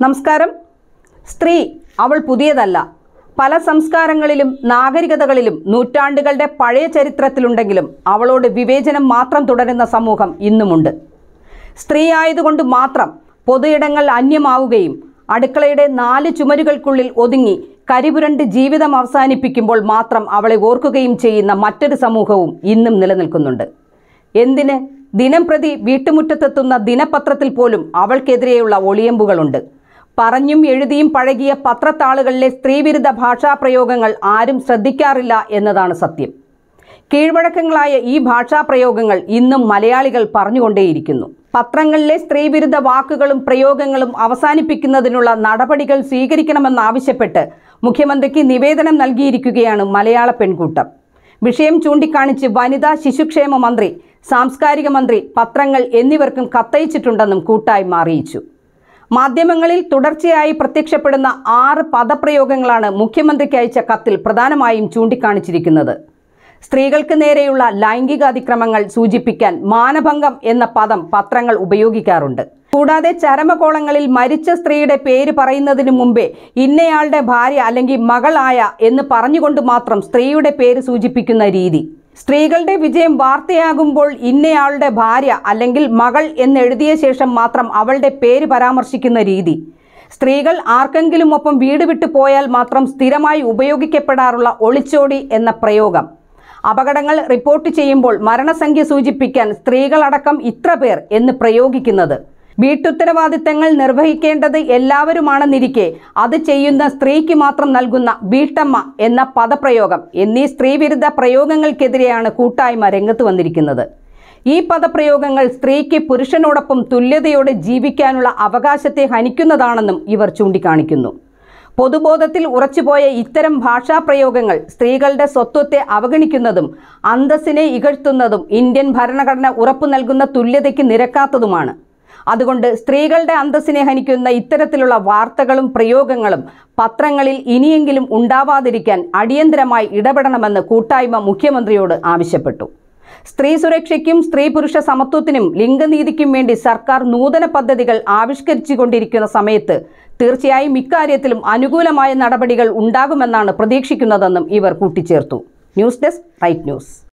നമസ്കാരം. സ്ത്രീ അവൾ പുതിയതല്ല. പല സംസ്കാരങ്ങളിലും നാഗരികതകളിലും നൂറ്റാണ്ടുകളുടെ പഴയ ചരിത്രത്തിലുണ്ടെങ്കിലും അവളോട് വിവേചനം മാത്രം തുടരുന്ന സമൂഹം ഇന്നുമുണ്ട്. സ്ത്രീ ആയതുകൊണ്ട് മാത്രം പൊതുയിടങ്ങൾ അന്യമാവുകയും അടുക്കളയുടെ നാല് ചുമരുകൾക്കുള്ളിൽ ഒതുങ്ങി കരിപുരണ്ട് ജീവിതം അവസാനിപ്പിക്കുമ്പോൾ മാത്രം അവളെ ഓർക്കുകയും ചെയ്യുന്ന മറ്റൊരു സമൂഹവും ഇന്നും നിലനിൽക്കുന്നുണ്ട്. എന്തിന്? ദിനം പ്രതി വീട്ടുമുറ്റത്തെത്തുന്ന ദിനപത്രത്തിൽ പോലും അവൾക്കെതിരെയുള്ള ഒളിയമ്പുകളുണ്ട്. പറഞ്ഞും എഴുതിയും പഴകിയ പത്രത്താളുകളിലെ സ്ത്രീവിരുദ്ധ ഭാഷാപ്രയോഗങ്ങൾ ആരും ശ്രദ്ധിക്കാറില്ല എന്നതാണ് സത്യം. കീഴ്വഴക്കങ്ങളായ ഈ ഭാഷാ പ്രയോഗങ്ങൾ ഇന്നും മലയാളികൾ പറഞ്ഞുകൊണ്ടേയിരിക്കുന്നു. പത്രങ്ങളിലെ സ്ത്രീവിരുദ്ധ വാക്കുകളും പ്രയോഗങ്ങളും അവസാനിപ്പിക്കുന്നതിനുള്ള നടപടികൾ സ്വീകരിക്കണമെന്നാവശ്യപ്പെട്ട് മുഖ്യമന്ത്രിക്ക് നിവേദനം നൽകിയിരിക്കുകയാണ് മലയാള പെൺകൂട്ടം. വിഷയം ചൂണ്ടിക്കാണിച്ച് വനിതാ ശിശുക്ഷേമ മന്ത്രി സാംസ്കാരിക മന്ത്രി പത്രങ്ങൾ എന്നിവർക്കും കത്തയച്ചിട്ടുണ്ടെന്നും കൂട്ടായ്മ അറിയിച്ചു. മാധ്യമങ്ങളിൽ തുടർച്ചയായി പ്രത്യക്ഷപ്പെടുന്ന ആറ് പദപ്രയോഗങ്ങളാണ് മുഖ്യമന്ത്രിക്ക് അയച്ച കത്തിൽ പ്രധാനമായും ചൂണ്ടിക്കാണിച്ചിരിക്കുന്നത്. സ്ത്രീകൾക്ക് നേരെയുള്ള ലൈംഗിക അതിക്രമങ്ങൾ സൂചിപ്പിക്കാൻ മാനഭംഗം എന്ന പദം പത്രങ്ങൾ ഉപയോഗിക്കാറുണ്ട്. കൂടാതെ ചരമകോളങ്ങളിൽ മരിച്ച സ്ത്രീയുടെ പേര് പറയുന്നതിന് മുമ്പേ ഇന്നയാളുടെ ഭാര്യ അല്ലെങ്കിൽ മകളായ എന്ന് പറഞ്ഞുകൊണ്ട് മാത്രം സ്ത്രീയുടെ പേര് സൂചിപ്പിക്കുന്ന രീതി. സ്ത്രീകളുടെ വിജയം വാർത്തയാകുമ്പോൾ ഇന്നയാളുടെ ഭാര്യ അല്ലെങ്കിൽ മകൾ എന്നെഴുതിയ ശേഷം മാത്രം അവളുടെ പേര് പരാമർശിക്കുന്ന രീതി. സ്ത്രീകൾ ആർക്കെങ്കിലും ഒപ്പം വീട് വിട്ടു പോയാൽ മാത്രം സ്ഥിരമായി ഉപയോഗിക്കപ്പെടാറുള്ള ഒളിച്ചോടി എന്ന പ്രയോഗം. അപകടങ്ങൾ റിപ്പോർട്ട് ചെയ്യുമ്പോൾ മരണസംഖ്യ സൂചിപ്പിക്കാൻ സ്ത്രീകളടക്കം ഇത്ര പേർ എന്ന് പ്രയോഗിക്കുന്നത്. വീട്ടുത്തരവാദിത്തങ്ങൾ നിർവഹിക്കേണ്ടത് എല്ലാവരുമാണെന്നിരിക്കെ അത് ചെയ്യുന്ന സ്ത്രീക്ക് മാത്രം നൽകുന്ന വീട്ടമ്മ എന്ന പദപ്രയോഗം എന്നീ സ്ത്രീവിരുദ്ധ പ്രയോഗങ്ങൾക്കെതിരെയാണ് കൂട്ടായ്മ രംഗത്ത് വന്നിരിക്കുന്നത്. ഈ പദപ്രയോഗങ്ങൾ സ്ത്രീക്ക് പുരുഷനോടൊപ്പം തുല്യതയോടെ ജീവിക്കാനുള്ള അവകാശത്തെ ഹനിക്കുന്നതാണെന്നും ഇവർ ചൂണ്ടിക്കാണിക്കുന്നു. പൊതുബോധത്തിൽ ഉറച്ചുപോയ ഇത്തരം ഭാഷാപ്രയോഗങ്ങൾ സ്ത്രീകളുടെ സ്വത്വത്തെ അവഗണിക്കുന്നതും അന്തസ്സിനെ ഇകഴ്ത്തുന്നതും ഇന്ത്യൻ ഭരണഘടന ഉറപ്പു നൽകുന്ന തുല്യതയ്ക്ക് നിരക്കാത്തതുമാണ്. അതുകൊണ്ട് സ്ത്രീകളുടെ അന്തസ്സിനെ ഹനിക്കുന്ന ഇത്തരത്തിലുള്ള വാർത്തകളും പ്രയോഗങ്ങളും പത്രങ്ങളിൽ ഇനിയെങ്കിലും ഉണ്ടാവാതിരിക്കാൻ അടിയന്തരമായി ഇടപെടണമെന്ന് കൂട്ടായ്മ മുഖ്യമന്ത്രിയോട് ആവശ്യപ്പെട്ടു. സ്ത്രീ സുരക്ഷയ്ക്കും സ്ത്രീ പുരുഷ സമത്വത്തിനും ലിംഗനീതിക്കും വേണ്ടി സർക്കാർ നൂതന പദ്ധതികൾ ആവിഷ്കരിച്ചുകൊണ്ടിരിക്കുന്ന സമയത്ത് തീർച്ചയായും ഇക്കാര്യത്തിലും അനുകൂലമായ നടപടികൾ ഉണ്ടാകുമെന്നാണ് പ്രതീക്ഷിക്കുന്നതെന്നും ഇവർ കൂട്ടിച്ചേർത്തു. News desk right news.